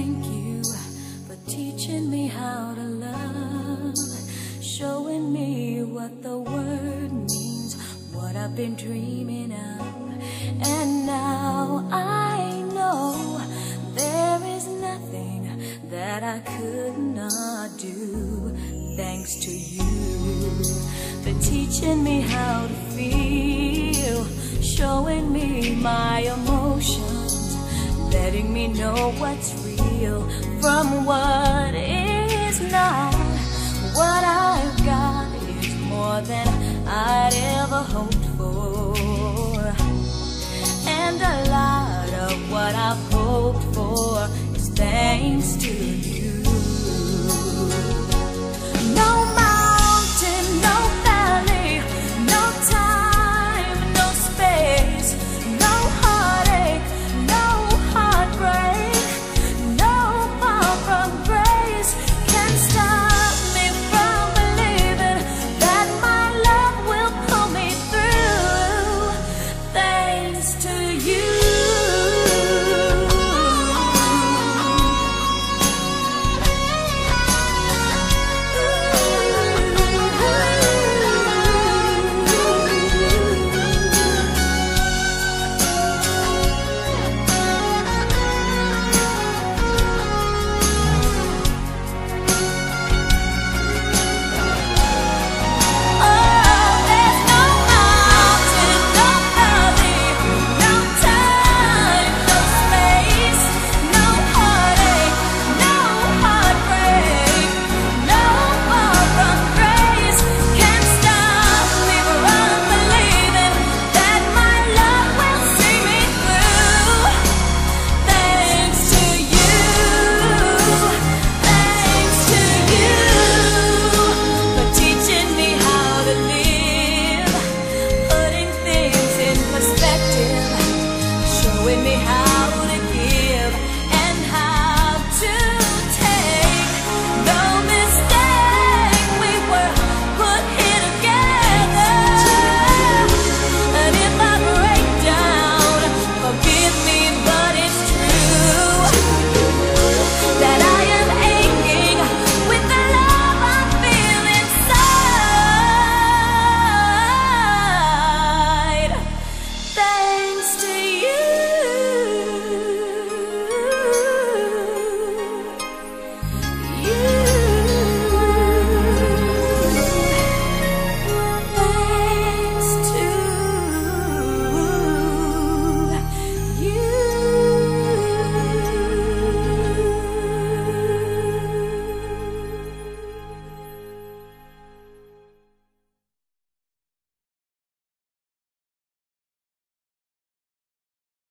thank you for teaching me how to love, showing me what the word means, what I've been dreaming of. And now I know there is nothing that I could not do thanks to you for teaching me how to feel, showing me my emotions, letting me know what's real from what is not. What I've got is more than I'd ever hoped for. And a lot of what I've hoped for is thanks to you.